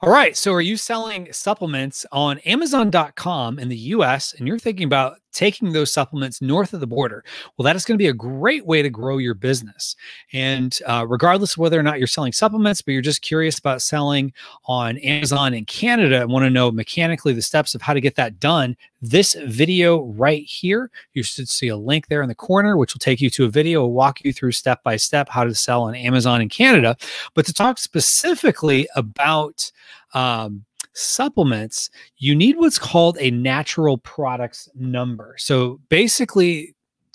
All right. So, are you selling supplements on Amazon.com in the US and you're thinking about taking those supplements north of the border? Well, that is going to be a great way to grow your business. And uh, regardless of whether or not you're selling supplements, but you're just curious about selling on Amazon in Canada and want to know mechanically the steps of how to get that done, this video right here, you should see a link there in the corner, which will take you to a video, will walk you through step by step how to sell on Amazon in Canada. But to talk specifically about um, supplements, you need what's called a natural products number. So basically,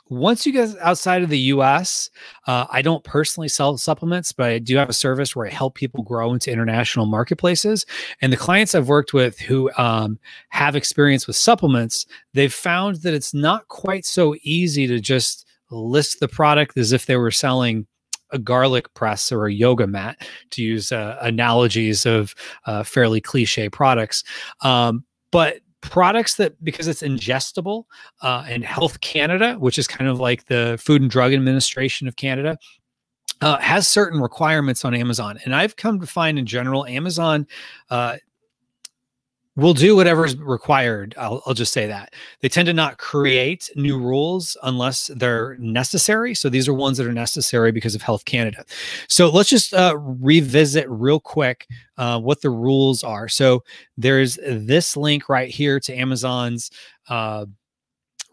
once you get outside of the US, uh, I don't personally sell supplements, but I do have a service where I help people grow into international marketplaces. And the clients I've worked with who um, have experience with supplements, they've found that it's not quite so easy to just list the product as if they were selling a garlic press or a yoga mat, to use uh, analogies of uh, fairly cliche products. Um, but products that because it's ingestible uh, and Health Canada, which is kind of like the Food and Drug Administration of Canada, uh, has certain requirements on Amazon. And I've come to find in general, Amazon uh, will do whatever's required. I'll, I'll, just say that they tend to not create new rules unless they're necessary. So these are ones that are necessary because of Health Canada. So let's just uh, revisit real quick uh, what the rules are. So there's this link right here to Amazon's. Uh,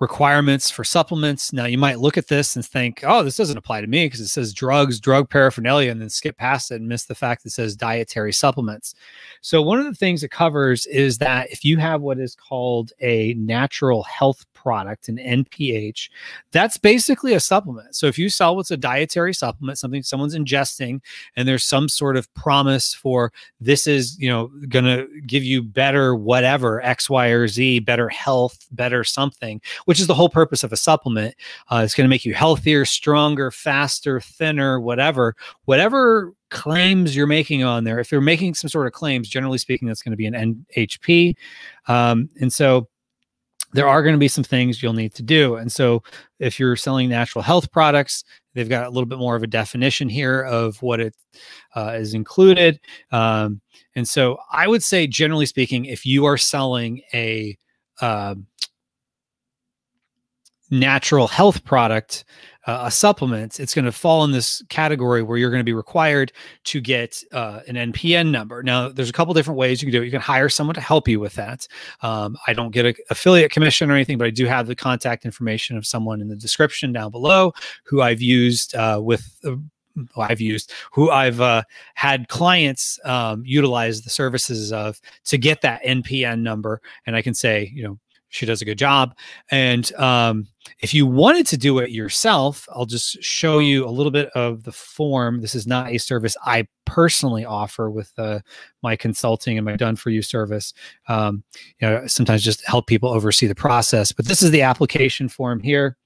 requirements for supplements. Now, you might look at this and think, oh, this doesn't apply to me because it says drugs, drug paraphernalia, and then skip past it and miss the fact that it says dietary supplements. So, one of the things it covers is that if you have what is called a natural health product, an NPH, that's basically a supplement. So if you sell what's a dietary supplement, something someone's ingesting, and there's some sort of promise for this is, you know, going to give you better whatever, X, Y, or Z, better health, better something, which is the whole purpose of a supplement. Uh, it's going to make you healthier, stronger, faster, thinner, whatever, whatever claims you're making on there. If you're making some sort of claims, generally speaking, that's going to be an NHP. Um, and so there are going to be some things you'll need to do. And so if you're selling natural health products, they've got a little bit more of a definition here of what it uh, is included. Um, and so I would say, generally speaking, if you are selling a uh, natural health product, uh, a supplement, it's going to fall in this category where you're going to be required to get uh, an NPN number. Now, there's a couple different ways you can do it. You can hire someone to help you with that. Um, I don't get an affiliate commission or anything, but I do have the contact information of someone in the description down below who I've used uh, with. Uh, I've used, who I've uh, had clients um, utilize the services of to get that NPN number, and I can say, you know, she does a good job. And um, if you wanted to do it yourself, I'll just show you a little bit of the form. This is not a service I personally offer with uh, my consulting and my done for you service. Um, you know, sometimes just help people oversee the process. But this is the application form here.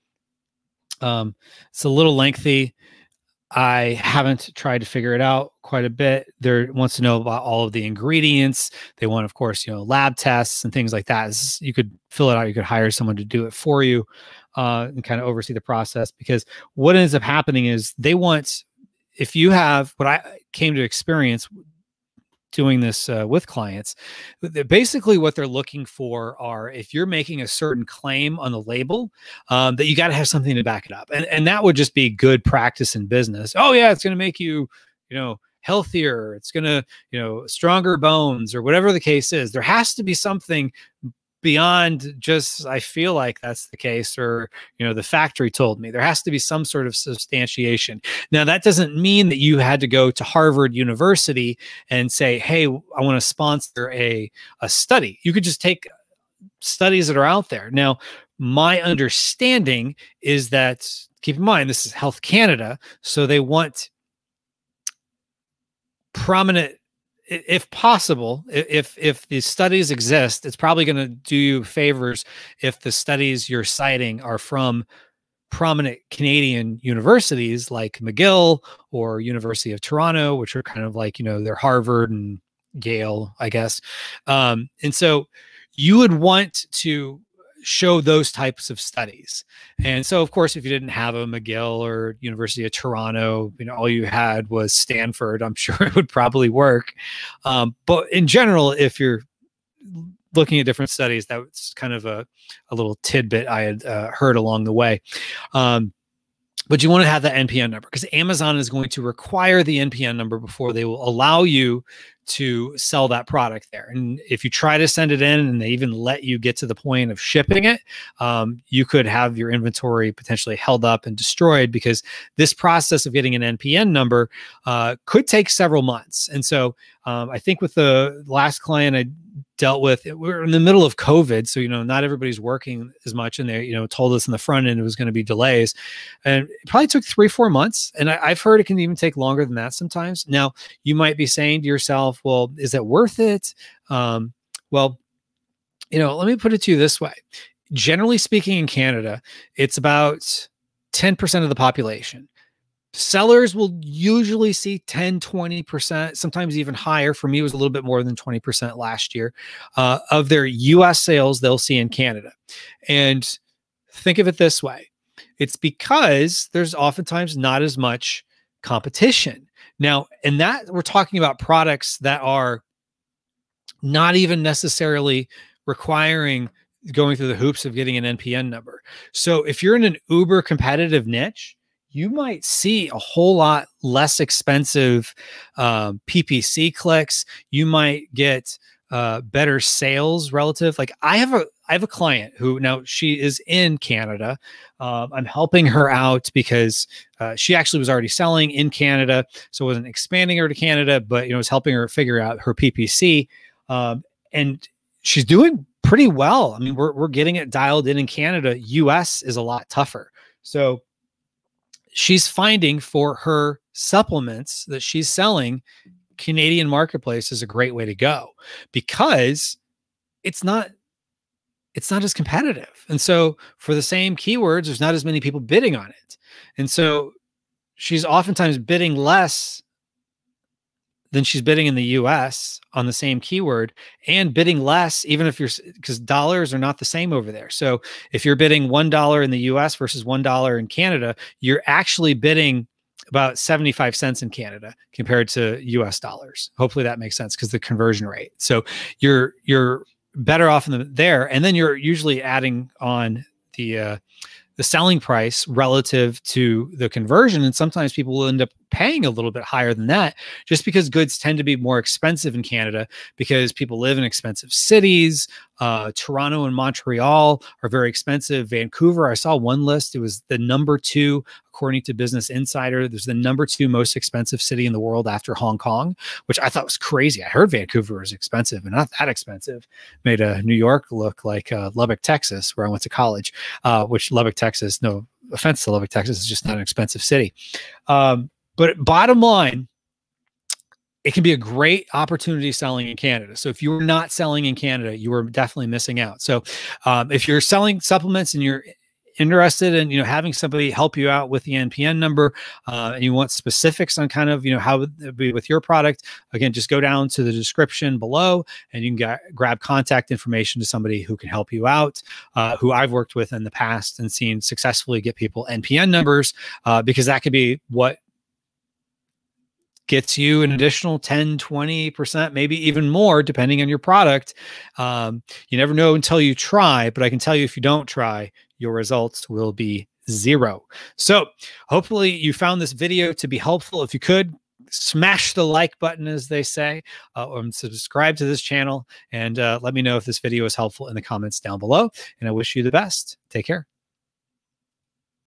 Um, it's a little lengthy. I haven't tried to figure it out quite a bit. There wants to know about all of the ingredients. They want, of course, you know, lab tests and things like that. You could fill it out. You could hire someone to do it for you uh, and kind of oversee the process. Because what ends up happening is they want, if you have what I came to experience doing this uh, with clients basically what they're looking for are if you're making a certain claim on the label um, that you got to have something to back it up and, and that would just be good practice in business oh yeah it's going to make you you know healthier it's going to you know stronger bones or whatever the case is there has to be something beyond just I feel like that's the case or you know the factory told me there has to be some sort of substantiation. Now that doesn't mean that you had to go to Harvard University and say, "Hey, I want to sponsor a a study." You could just take studies that are out there. Now, my understanding is that keep in mind this is Health Canada, so they want prominent if possible, if if the studies exist, it's probably going to do you favors if the studies you're citing are from prominent Canadian universities like McGill or University of Toronto, which are kind of like you know they're Harvard and Yale, I guess. Um, and so you would want to show those types of studies. And so, of course, if you didn't have a McGill or University of Toronto, you know, all you had was Stanford, I'm sure it would probably work. Um, but in general, if you're looking at different studies, that's kind of a, a little tidbit I had uh, heard along the way. Um, but you want to have that NPN number because Amazon is going to require the NPN number before they will allow you to sell that product there. And if you try to send it in and they even let you get to the point of shipping it, um, you could have your inventory potentially held up and destroyed because this process of getting an NPN number uh, could take several months. And so um, I think with the last client I dealt with we're in the middle of covid so you know not everybody's working as much and they you know told us in the front end it was going to be delays and it probably took three four months and I, have heard it can even take longer than that sometimes. Now you might be saying to yourself well is it worth it? Um, well you know let me put it to you this way. Generally speaking in canada it's about 10% of the population sellers will usually see 10 20% sometimes even higher. For me it was a little bit more than 20% last year uh, of their us sales they'll see in canada. And think of it this way it's because there's oftentimes not as much competition. Now and that we're talking about products that are not even necessarily requiring going through the hoops of getting an npn number. So if you're in an uber competitive niche you might see a whole lot less expensive um, PPC clicks. You might get uh, better sales relative. Like I have a I have a client who now she is in Canada. Uh, I'm helping her out because uh, she actually was already selling in Canada, so wasn't expanding her to Canada, but you know was helping her figure out her PPC, um, and she's doing pretty well. I mean, we're we're getting it dialed in in Canada. U.S. is a lot tougher, so she's finding for her supplements that she's selling, Canadian marketplace is a great way to go because it's not it's not as competitive. And so for the same keywords, there's not as many people bidding on it. And so she's oftentimes bidding less than she's bidding in the US on the same keyword and bidding less, even if you're because dollars are not the same over there. So if you're bidding $1 in the US versus $1 in Canada, you're actually bidding about 75 cents in Canada compared to US dollars. Hopefully that makes sense because the conversion rate. So you're you're better off in the there and then you're usually adding on the uh the selling price relative to the conversion. And sometimes people will end up paying a little bit higher than that just because goods tend to be more expensive in Canada because people live in expensive cities. Uh, Toronto and Montreal are very expensive. Vancouver, I saw one list, it was the number two, according to Business Insider. There's the number two most expensive city in the world after Hong Kong, which I thought was crazy. I heard Vancouver was expensive and not that expensive. Made uh, New York look like uh, Lubbock, Texas, where I went to college, uh, which Lubbock, Texas, no offense to Lubbock, Texas, is just not an expensive city. Um, but bottom line, it can be a great opportunity selling in Canada. So if you're not selling in Canada, you are definitely missing out. So um, if you're selling supplements and you're interested in you know having somebody help you out with the npn number uh, and you want specifics on kind of you know how it would be with your product again just go down to the description below and you can get, grab contact information to somebody who can help you out uh, who i've worked with in the past and seen successfully get people npn numbers uh, because that could be what gets you an additional 10 20% maybe even more depending on your product. Um, you never know until you try but i can tell you if you don't try your results will be zero. So hopefully you found this video to be helpful. If you could smash the like button as they say uh, or subscribe to this channel and uh, let me know if this video is helpful in the comments down below and i wish you the best. Take care